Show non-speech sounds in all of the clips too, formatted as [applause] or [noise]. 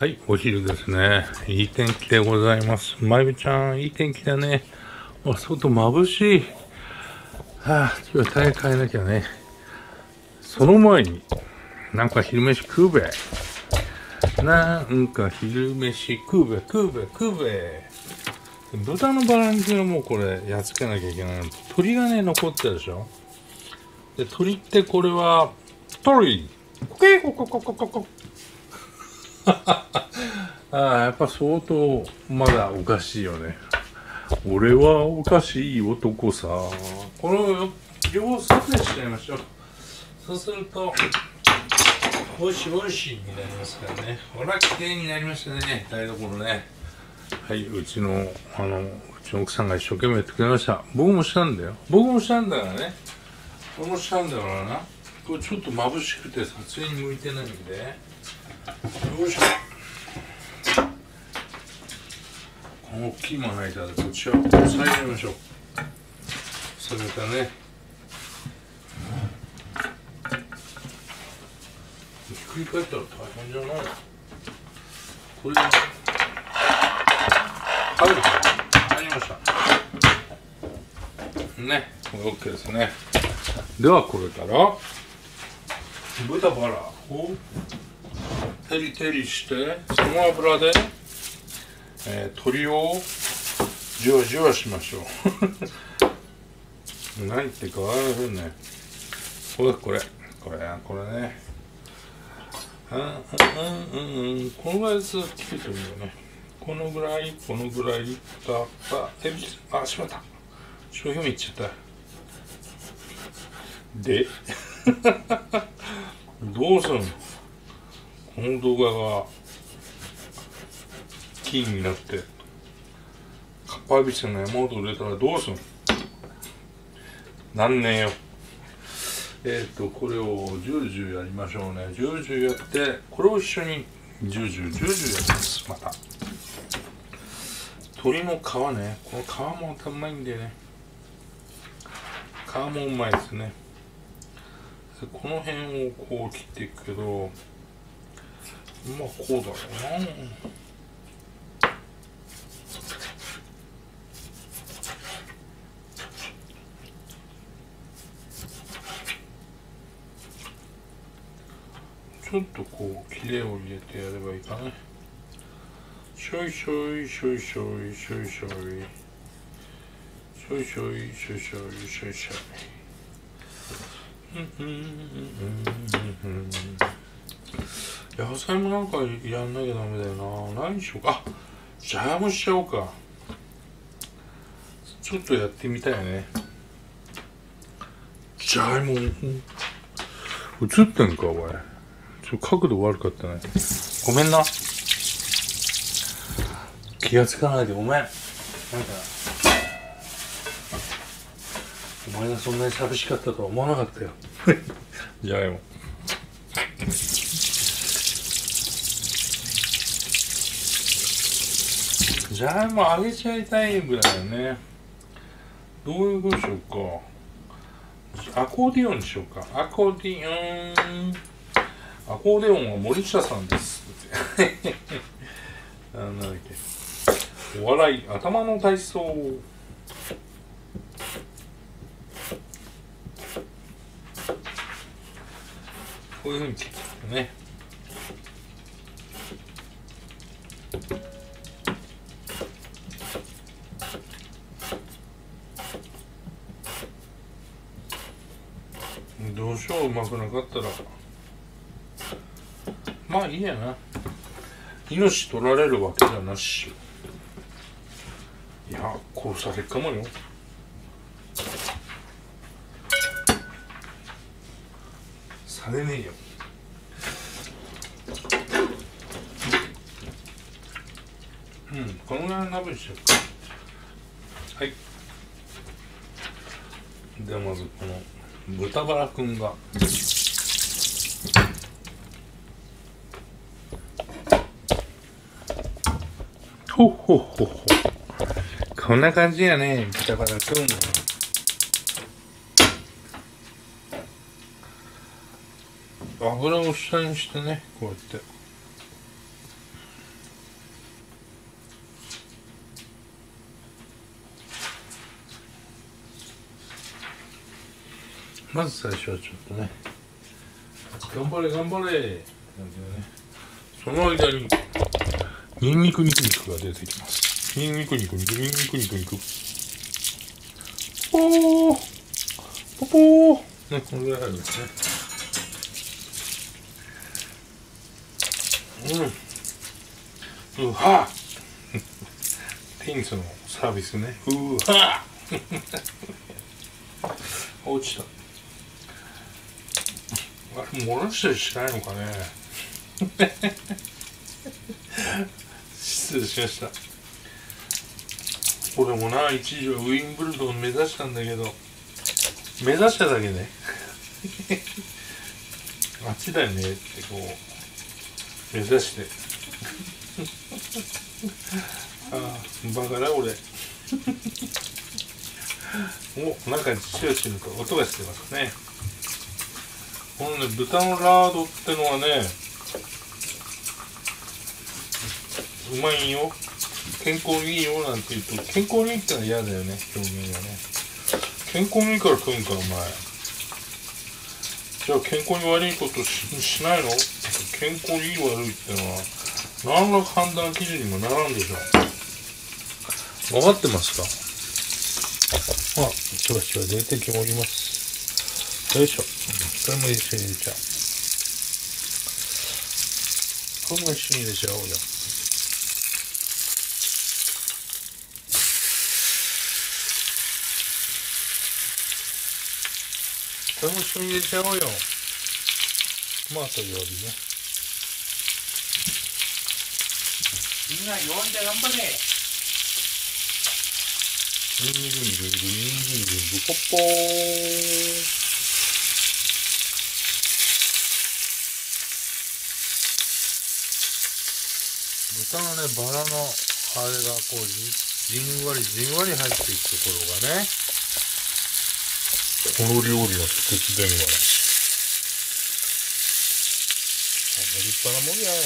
はい、お昼ですね。いい天気でございます。まゆみちゃん、いい天気だね。あ、外眩しい。はあ、今日は大変変えなきゃね。その前に、なんか昼飯食うべ。なんか昼飯食うべ、食うべ、食うべ。豚のバラ肉がもうこれ、やっつけなきゃいけない。鳥がね、残ってるでしょ。で、鳥ってこれは、鳥コケコココココ [laughs] ああ、やっぱ相当、まだおかしいよね。俺はおかしい男さ。これを両ソテーしちゃいましょう。そうすると、おいしいおいしいになりますからね。ほら、綺麗になりましたね、台所ね。はい、うちの、あの、うちの奥さんが一生懸命やってくれました。僕もしたんだよ。僕もしたんだからね。僕もしたんだからな。これちょっと眩しくて撮影に向いてないんで。よいしょ。この大きいまな板でこっちは押さえましょう。それからねひっくり返ったら大変じゃない。これではい入りました。ね。これ OK ですね。ではこれから。豚バラを。照り照りしてその油で、えー、鶏をじわじわしましょう何ってかわからねこれこれこれこれねうんうんうんうんこのぐらいずっとつけてるよねこのぐらいこのぐらいパッパエビあしまった商品いっちゃったでどうするのこの動画がキーになってかっぱえびせんの山ほど売れたらどうすん何年よ？えっ、ー、とこれをジュージューやりましょうね。ジュージューやってこれを一緒にジュージュージュージューやりますまた。鶏の皮ね。この皮もまたうまいんでね。皮もうまいですね。この辺をこう切っていくけどまあこうだろうな。ちょっとこう切れを入れてやればいいかね。しょいしょいしょいしょいしょいしょい。しょいしょいしょいしょいしょいしょい。しょいうんうんうんうんうん。野菜もなんかやんなきゃダメだよな。何しようか。あじゃがいもしちゃおうか。ちょっとやってみたいね。じゃがいも映ってんかお前。ちょっと角度悪かったね。ごめんな。気がつかないでごめん。なんかお前がそんなに寂しかったとは思わなかったよ。じゃがいも。じゃがいも揚げちゃいたいぐらいよね。どういうことしようか。アコーディオンにしようか。アコーディオン。アコーディオンは森下さんです。[laughs] なんだっけ。お笑い。頭の体操。こういうふうに切ってね。どうしようまくなかったら。まあいいやな。命取られるわけじゃなし。いや殺されっかもよ。されねえよ。うんこのぐらいの鍋にしようか。はい。ではまずこの。豚バラくんが。ほほほほこんな感じやね豚バラくん。油を下にしてねこうやってまず最初はちょっとね。頑張れ頑張れ。ねその間にニンニク肉肉が出てきます。ニンニク肉肉ニンニク肉肉ポーポポー。ねこれぐらい入るんですね。うん。うはテニスのサービスね。うは [laughs] [laughs] 落ちたあれ漏らしたりしないのかね。[laughs] 失礼しました。俺もな一時はウィンブルドン目指したんだけど。目指しただけね。[laughs] あっちだよねってこう目指して。[laughs] ああバカだ俺。お中にチュチュと音がしてますね。このね豚のラードってのはねうまいよ。健康にいいよなんて言うと健康にいいってのは嫌だよね表現がね。健康にいいから食うんかお前。じゃあ健康に悪いことしないの？健康にいい悪いってのは何ら判断基準にもならんでしょ分かってますか？あ、調子は出てきております。よいしょ。これも一緒に入れちゃう。これも一緒に入れちゃおうよ。これも一緒に入れちゃおうよ。まあ、というよりね。みんな弱いんで頑張れニンニクニクニクニンニクニクニクポッポー豚のねバラのあれがこうじんわりじんわり入っていくところがね。この料理の秘訣でんがね。立派なもんやね。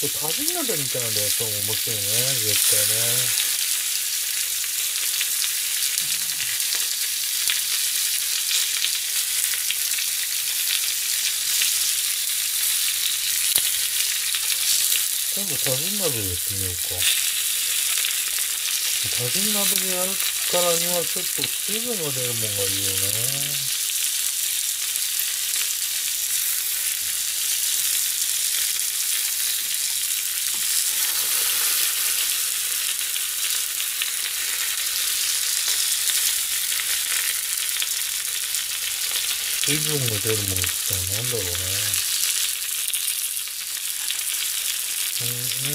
これ旅鍋みたいなんだよと面白いね。絶対ね今度多人鍋でやってみようか。多人鍋でやるからにはちょっと水分が出るもんがいいよね。水分が出るものってなんだろうね。なん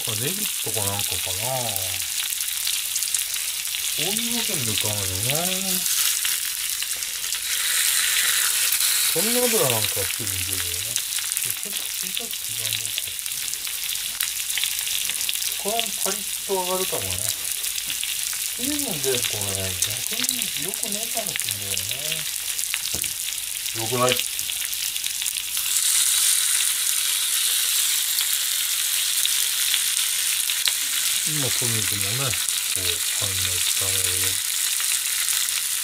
かネギとかなんかかな。そういうわけにもいかないよなそんな油なんかすぐに出るよなちょっと小さく刻んどこう。これもパリッと上がるかもね。水分でこれ、逆に良くないかもしれないよね。良くない。今、鶏肉もね、こう、入んないとダメよ。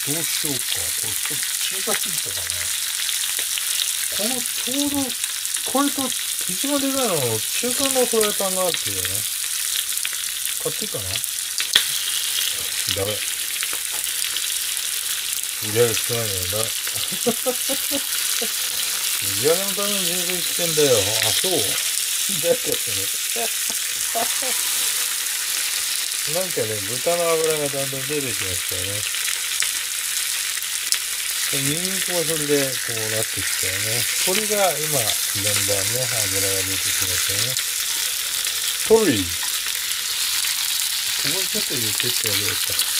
どうしようか。これちょっと小さすぎたかな。このちょうど、これと一番でかいのは中間のフライパンがあってね。買っていいかな？ダメ。売り上げ少ないのよだ。売り上げのために全然来てんだよ。あ、そう？だけどね。なんかね、豚の脂がだんだん出てきましたよね。ニンニクもそれでこうなってきたよね。これが今、だんだんね、油が出てきましたよね。トリー。こうちょっと言ってってあげようか。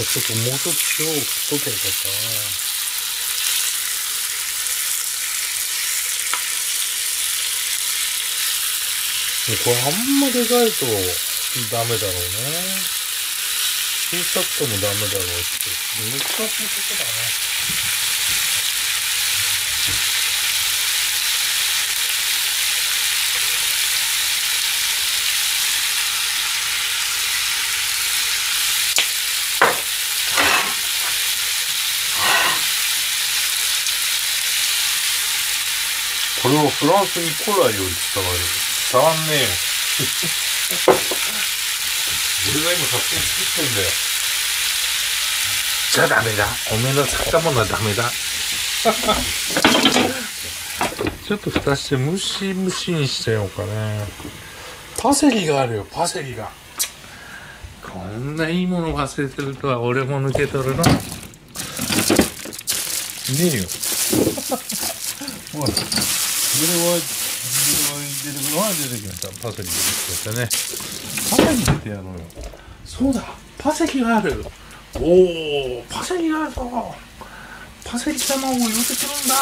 あ、ちょっともうちょっと塩を振っとけばよかったな。これあんまでかいとダメだろうね。小さくてもダメだろうって。難しいことだね。これをフランスに古来より伝わる。伝わんねえよ。俺が今勝手に作ってんだよ。じゃあダメだ。おめえの作ったものはダメだ。[laughs] ちょっと蓋してムシムシにしてようかね。パセリがあるよ、パセリが。こんないいもの忘れてるとは俺も抜け取るな。ねえよ。ほら。は、これは出てくるのは出てきました。パセリ出てきましたね。パセリ出てやろうよ。そうだ、パセリがある。おお、パセリがあるぞ。パセリ卵を入れてくるんだ。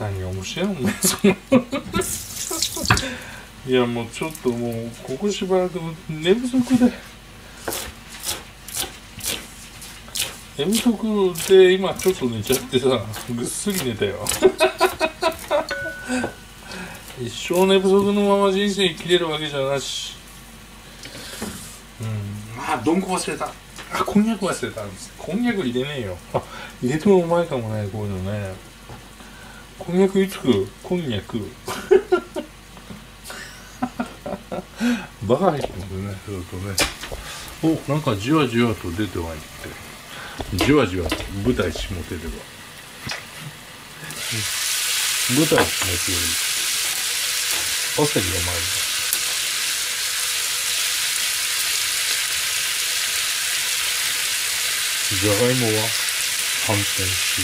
何が面白いの？[laughs] いや、もうちょっともう、ここしばらく寝不足で。寝不足で今ちょっと寝ちゃってさぐっすり寝たよ。[laughs] 一生寝不足のまま人生生きれるわけじゃなし。うん。まあどんこ忘れた。あこんにゃく忘れたんです。こんにゃく入れねえよ。あ入れてもうまいかもねこういうのね。こんにゃくいつくこんにゃく。[laughs] バカ入ってますねそうとね。おなんかじわじわと出てはいってじわじわ舞台しもてれば。舞台しもてより。パセリが前にじゃがいもは反転し。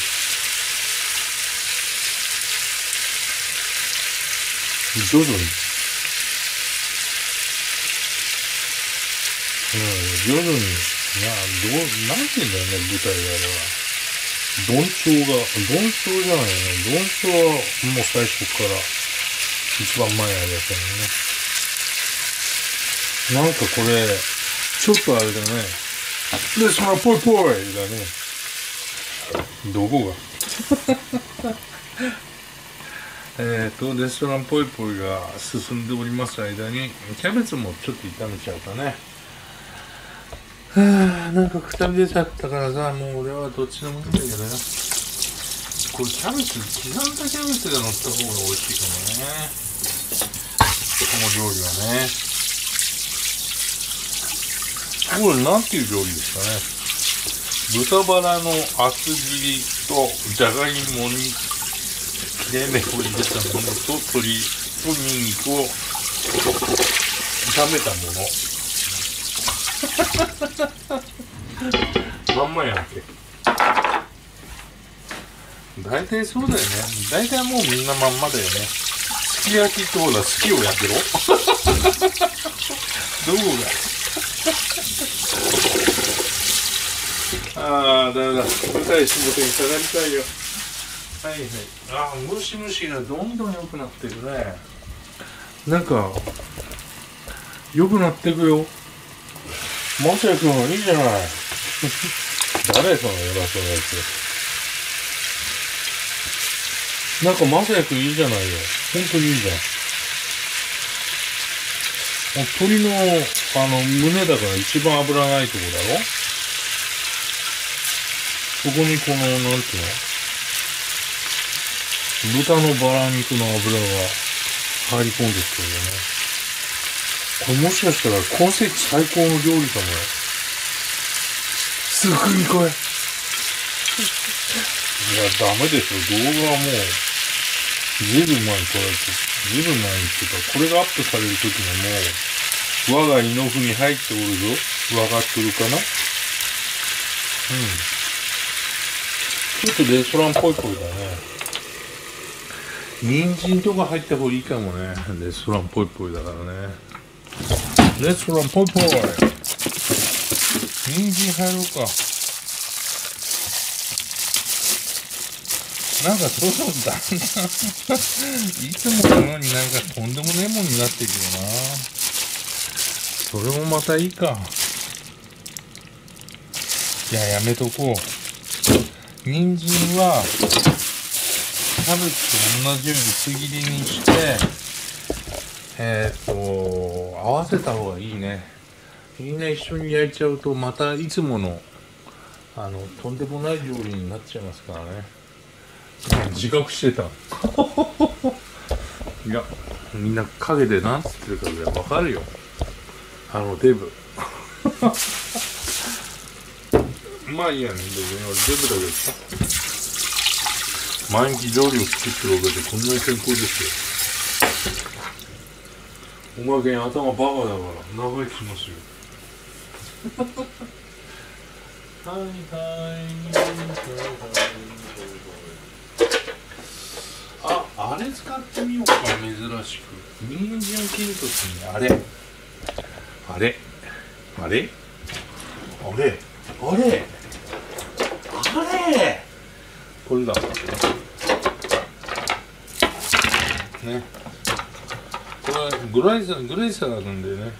徐々に。うん徐々に。などうなんて言うんだよね舞台であれは。鈍調が鈍調じゃないよね。鈍調はもう最初から一番前あるやつやね。なんかこれちょっとあれだね。でそのぽいぽいだね。どこが？[laughs] えっとレストランぽいぽいが進んでおります間にキャベツもちょっと炒めちゃうかね。はあなんかくたび出ちゃったからさもう俺はどっちでもいいんだけどよこれキャベツ刻んだキャベツが乗った方が美味しいかもね。この料理はね。これなんていう料理ですかね。豚バラの厚切りとじゃがいもに切れ目を入れたものと鶏とニンニクを炒めたもの。まんまやんけ。大体そうだよね。大体もうみんなまんまだよね。すき焼きってほら好きをやってろ。[laughs] どこが [laughs] ああダメだ。舞台仕事に下がりたいよ。はいはい。ああムシムシがどんどん良くなってるね。なんか良くなってくよマサヤ君いいじゃない。[laughs] 誰その偉そうなやつなんかマサヤ君いいじゃないよ。本当にいいじゃん。鳥のあの胸だから一番脂ないとこだろ。そこにこのなんていうの？豚のバラ肉の脂が入り込んでってるよね。これもしかしたら今世紀最高の料理かもよ。すぐにこれ。いや、ダメでしょ。動画はもう、ずいぶん前に撮られて、ずいぶん前にっていうか、これがアップされる時にはもう、我が胃の腑に入っておるぞ。わかっとるかな？うん。ちょっとレストランっぽいぽいだね。人参とか入った方がいいかもね。レストランっぽいぽいだからね。レストランポイポイ人参入ろうかなんかそうそうだんだ。んいつものようになんかとんでもねえもんになっていくよな。それもまたいいか。いややめとこう。人参はキャベツと同じように薄切りにしてえっ、と合わせた方がいいね。みんな一緒に焼いちゃうとまたいつものあのとんでもない料理になっちゃいますからね。自覚してた。[laughs] いやみんな陰で何つってるかぐらいわかるよ。あのデブ。[laughs] まあいいやね別に俺デブだけどさ。毎日料理を作ってるおかげでこんなに健康ですよ。おまけに頭バカだから長生きしますよ。[laughs] はいはいはいああれ使ってみようか珍しく。人参切るときにあれ。あれ。あれ。あれ。あれ。あれ。これだ。ねこれはグライサーグレイサーなんでね。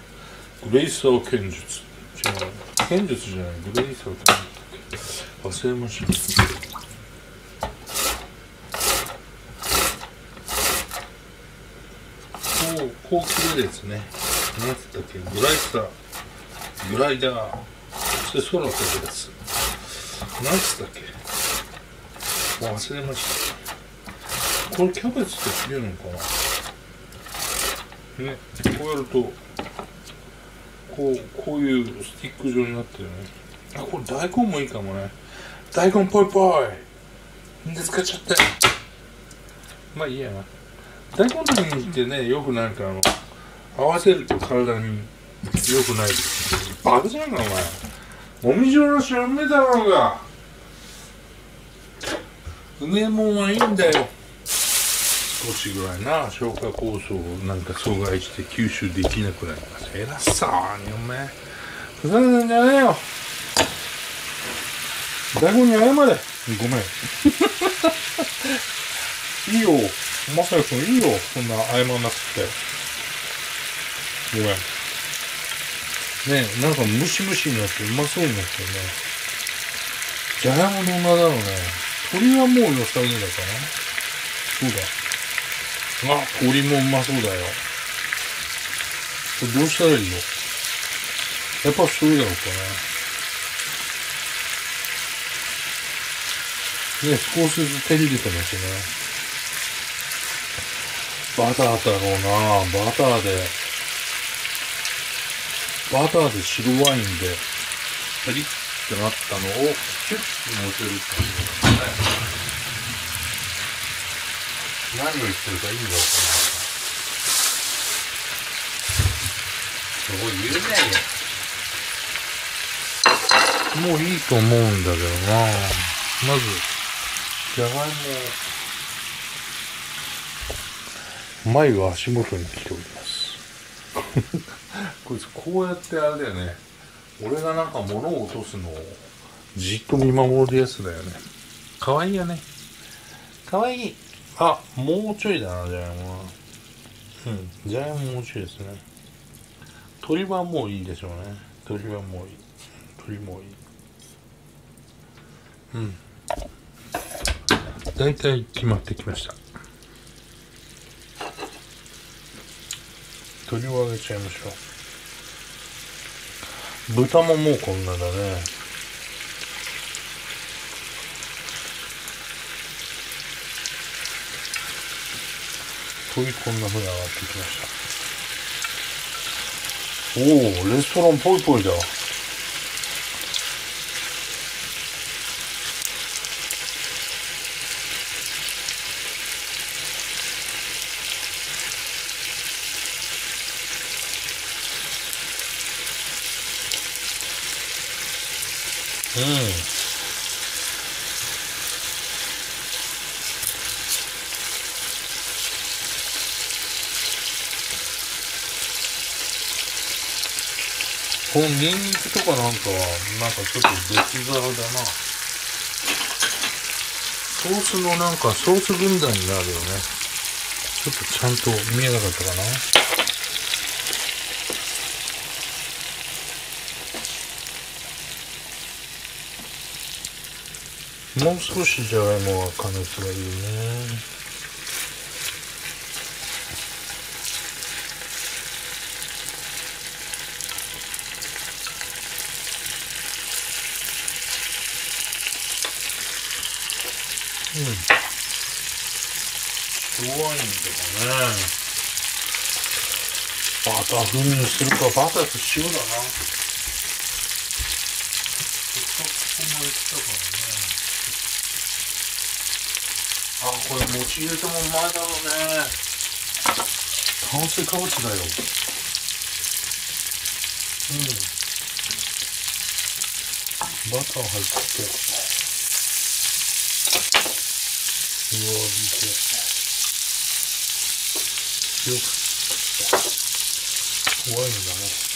グレイサー剣術。違う。剣術じゃない。グレイサー剣術。忘れました。こうこう切るですね。何つったっけ？グライサー。グライダー。そして空飛ぶやつ。何つったっけ？忘れました。これキャベツって切れるのかな？ね。こうやるとこうこういうスティック状になってるね。あこれ大根もいいかもね。大根ぽいぽい。んで使っちゃったよまあいいやな。大根とにってねよくなんかあの合わせると体によくないバカじゃんかお前。もみじおろしはうめだろうが。うめえもんはいいんだよ。少しぐらいな消化酵素をなんか阻害して吸収できなくなります。偉そうにお前ふざけてんじゃねえよ。大根に謝れごめん。[laughs] いいよ。まさやくんいいよ。そんな謝んなくて。ごめん。ねえなんかムシムシになってうまそうになってね。じゃがいもの女だろうね。鶏はもう良さげだかなそうだ。あ、鶏もうまそうだよ。これどうしたらいいの？やっぱそうだろうかな。ね、少しずつ照り出てますね。バターだろうなバターで、バターで白ワインで、パリッってなったのを、キュッと乗せるっていうのがね。何を言ってるか意味がわからない。そう言うねもういいと思うんだけどなまず、じゃがいも、眉が足元に来ております。[laughs] こいつこうやってあれだよね。俺がなんか物を落とすのをじっと見守るやつだよね。かわいいよね。かわいい。あ、もうちょいだな、じゃがいもは。うん、じゃがいももうちょいですね。鶏はもういいでしょうね。鶏はもういい。鶏もいい。うん。大体決まってきました。鶏を揚げちゃいましょう。豚ももうこんなだね。鶏こんな風に上がってきました。おお、レストランぽいぽいだ。うん。このニンニクとかなんかはなんかちょっと別皿だな。ソースのなんかソース軍団になるよね。ちょっとちゃんと見えなかったかな。もう少しじゃがいもは加熱がいいねうん白ワインとかねバター風味にするかバターと塩だな。ここも言ったからねあこれ餅入れてもうまいだろうね。炭水化物だよ。うん。バター入って。弱火で。よ。怖いんだね。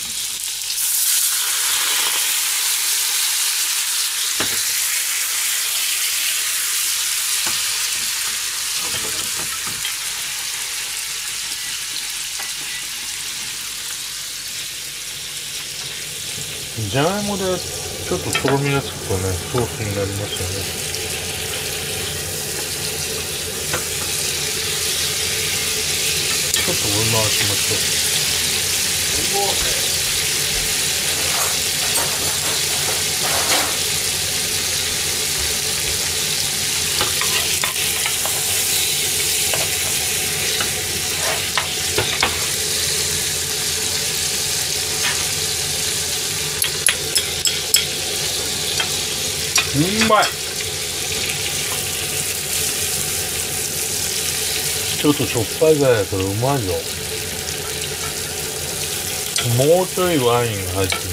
じゃがいもでちょっととろみがつくとねソースになりますよねちょっと追い回しましょううまい。ちょっとしょっぱいぐらいだけどうまいよ。もうちょいワイン入ってみ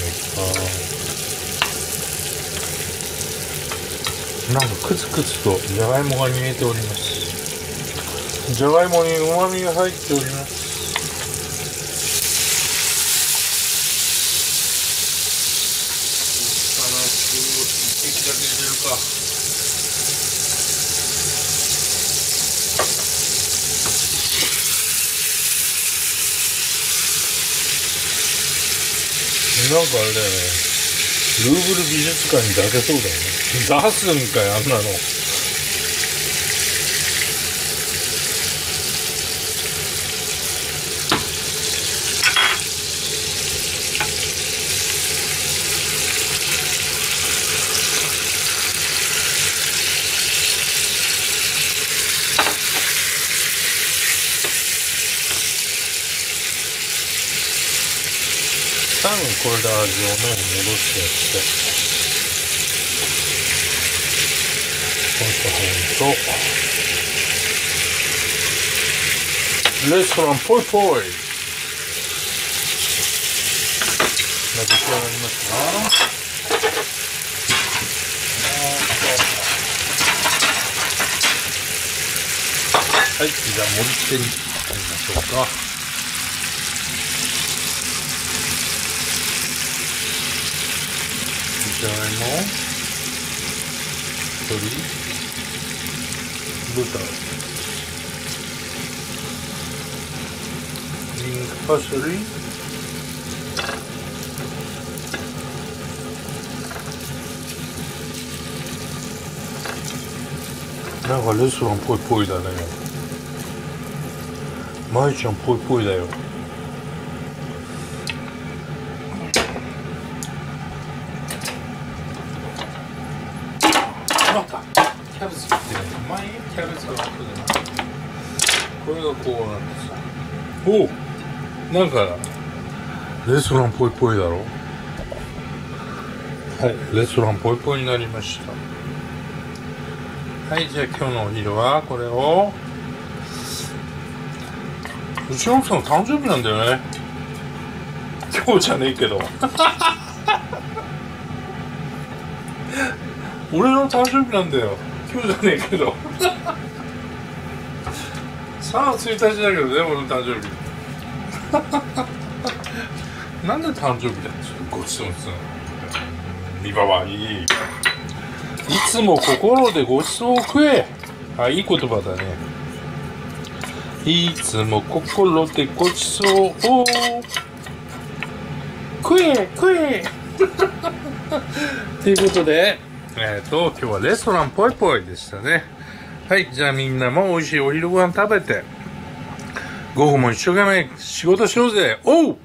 あなんかクツクツとじゃがいもが煮えております。じゃがいもにうまみが入っております。なんかあれだよね。ルーブル美術館に出せそうだよね。出すんかいあんなの。多分これで味をね戻してやってこのとレストランぽいぽいが出来上がりましたはいじゃあ盛り付けに入りましょうか。じゃがいも鶏豚ニンニクパセリなんかレストランっぽいっぽいだね舞ちゃんっぽいっぽいだよキャベツ切ってね前キャベツは後でなこれがこうなんですよおおなんかレストランっぽいっぽいだろ？はい。レストランっぽいっぽいになりました。はいじゃあ今日のお昼はこれを。うちの奥さんの誕生日なんだよね。今日じゃねえけど。[laughs] 俺の誕生日なんだよ。今日じゃねえけど3月1日だけどね俺の誕生日。[laughs] なんで誕生日だっごちそうするの？ビバはいい。いつも心でごちそうを食え。あいい言葉だね。いつも心でごちそうを。食え食え。[laughs] ということでえっ、ー、と今日はレストランぽいぽいでしたね。はいじゃあみんなも美味しいお昼ご飯食べて午後も一生懸命仕事しようぜ。おう!